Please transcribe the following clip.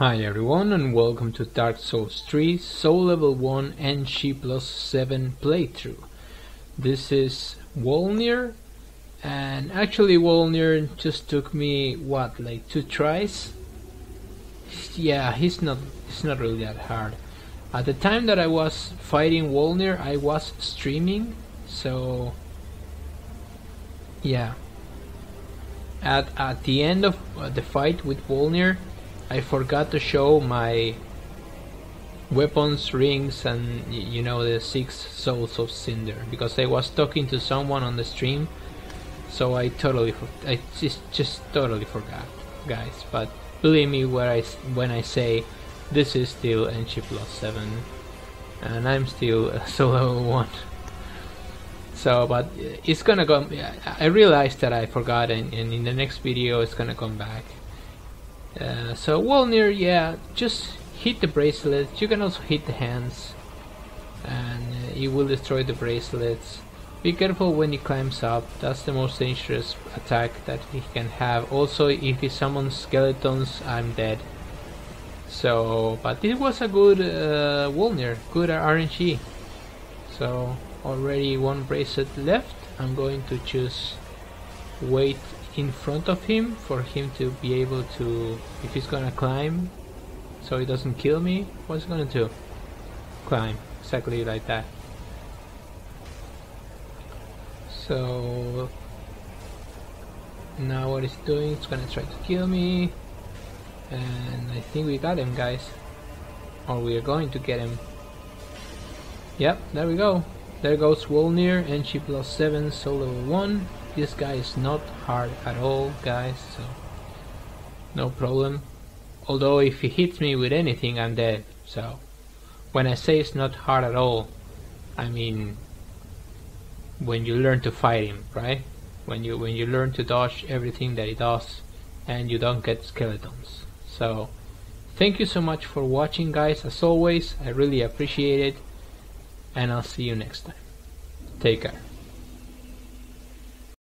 Hi everyone and welcome to Dark Souls 3 Soul Level 1 and NG plus 7 playthrough. This is Wolnir and actually Wolnir just took me what like two tries? Yeah, he's not it's not really that hard. At the time that I was fighting Wolnir I was streaming so yeah. At at the end of uh, the fight with Wolnir I forgot to show my weapons, rings, and you know the six souls of Cinder because I was talking to someone on the stream, so I totally, I just just totally forgot, guys. But believe me when I when I say this is still NG plus seven, and I'm still solo one. So, but it's gonna go. I realized that I forgot, and, and in the next video, it's gonna come back. Uh, so Wolnir, yeah, just hit the bracelets. You can also hit the hands, and uh, it will destroy the bracelets. Be careful when he climbs up. That's the most dangerous attack that he can have. Also, if he summons skeletons, I'm dead. So, but it was a good uh, Wolnir, good RNG. So already one bracelet left. I'm going to choose wait in front of him for him to be able to if he's gonna climb so he doesn't kill me what's he gonna do? Climb exactly like that. So now what he's doing is gonna try to kill me. And I think we got him guys. Or we are going to get him. Yep there we go. There goes Wolnir NG plus 7 solo 1 this guy is not hard at all guys so no problem. Although if he hits me with anything I'm dead so when I say it's not hard at all I mean when you learn to fight him right? When you when you learn to dodge everything that he does and you don't get skeletons. So thank you so much for watching guys. As always I really appreciate it and I'll see you next time. Take care